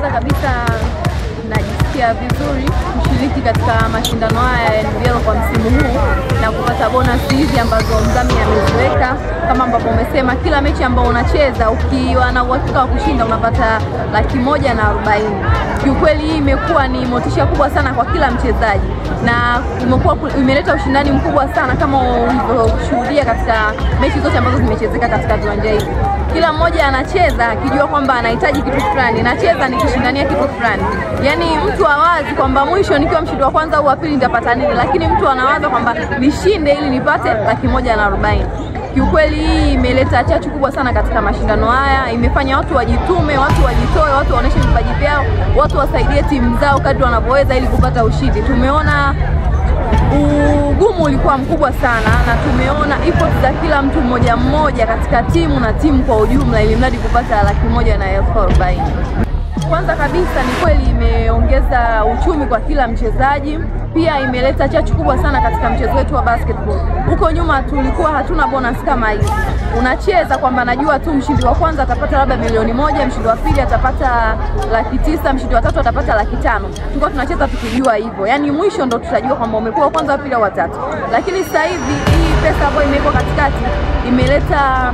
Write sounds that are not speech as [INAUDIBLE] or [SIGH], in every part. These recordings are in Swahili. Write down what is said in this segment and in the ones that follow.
kwanza kabisa najisikia vizuri kushiriki katika mashindano haya ya NBL kwa msimu huu na kupata bonus hizi ambazo mzami ameziweka. Kama ambavyo umesema, kila mechi ambayo unacheza ukiwa na uhakika wa kushinda unapata laki moja na arobaini. Kiukweli hii imekuwa ni motisha kubwa sana kwa kila mchezaji na imekuwa imeleta ushindani mkubwa sana kama ulivyoshuhudia katika mechi zote ambazo zimechezeka katika viwanja hivi. Kila mmoja anacheza akijua kwamba anahitaji kitu fulani, nacheza nikishindania kitu fulani. Yani mtu hawazi kwamba mwisho nikiwa mshindi wa kwanza au wa pili nitapata nini, lakini mtu anawaza kwamba nishinde ili nipate laki moja na arobaini. Kiukweli hii imeleta chachu kubwa sana katika mashindano haya, imefanya watu wajitume, watu wajitoe, watu waoneshe vipaji vyao, watu wasaidie timu zao kadri wanavyoweza ili kupata ushindi. Tumeona ugumu ulikuwa mkubwa sana na tumeona effort za kila mtu mmoja mmoja katika timu na timu kwa ujumla, ili mradi kupata laki moja na elfu arobaini. Kwanza kabisa ni kweli imeongeza uchumi kwa kila mchezaji, pia imeleta chachu kubwa sana katika mchezo wetu wa basketball. Huko nyuma tulikuwa hatuna bonus kama hii unacheza kwamba najua tu mshindi wa kwanza atapata labda milioni moja, mshindi wa pili atapata laki tisa, mshindi wa tatu atapata laki tano. Tulikuwa tunacheza tukijua hivyo, yaani mwisho ndo tutajua kwamba umekuwa wa kwanza, wa pili au watatu. Lakini sasa hivi hii pesa ambayo imewekwa katikati imeleta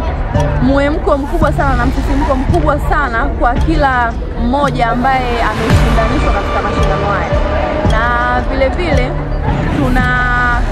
mwemko mkubwa sana na msisimko mkubwa sana kwa kila mmoja ambaye ameshindanishwa katika mashindano haya, vile vile tuna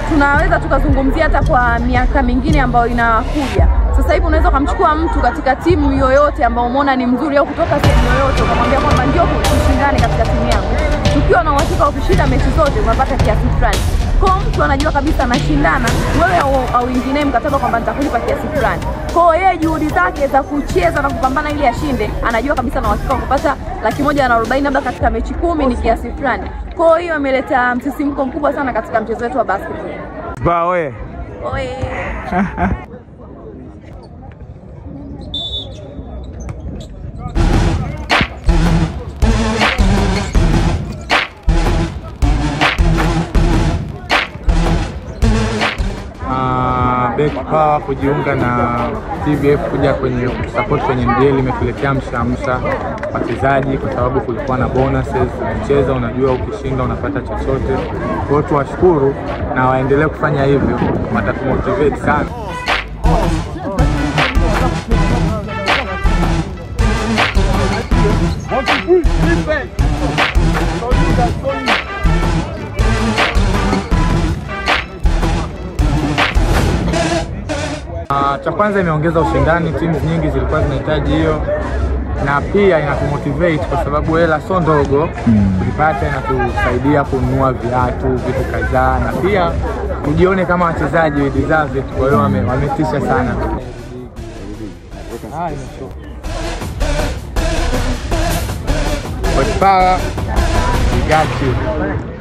tunaweza tukazungumzia hata kwa miaka mingine ambayo inakuja. Sasa hivi unaweza ukamchukua mtu katika timu yoyote ambayo umeona ni mzuri au kutoka sehemu yoyote, ukamwambia kwamba ndio tushindane katika timu yangu, tukiwa na uhakika wa kushinda mechi zote, unapata kiasi fulani kwa mtu anajua kabisa anashindana, wewe au wengine mkataba kwamba nitakulipa kiasi fulani. Kwa hiyo yeye juhudi zake za kucheza na kupambana ili ashinde, anajua kabisa na uhakika kupata laki moja na arobaini labda katika mechi kumi ni kiasi fulani. Kwa hiyo imeleta msisimko mkubwa sana katika mchezo wetu wa basketball. Bawe. oye. [LAUGHS] Power kujiunga na TBF kuja kwenye support kwenye NBL imetuletea mshamsha wachezaji, kwa sababu kulikuwa na bonuses. Ukicheza unajua ukishinda unapata chochote. Kwa hiyo tuwashukuru na waendelee kufanya hivyo, watatumotivate sana. Uh, cha kwanza imeongeza ushindani, timu nyingi zilikuwa zinahitaji hiyo, na pia inatumotivate kwa sababu hela sio ndogo kulipata, inatusaidia kununua viatu, vitu kadhaa, na pia tujione kama wachezaji we deserve it. Kwa hiyo wame- wametisha sana. But power, we got you.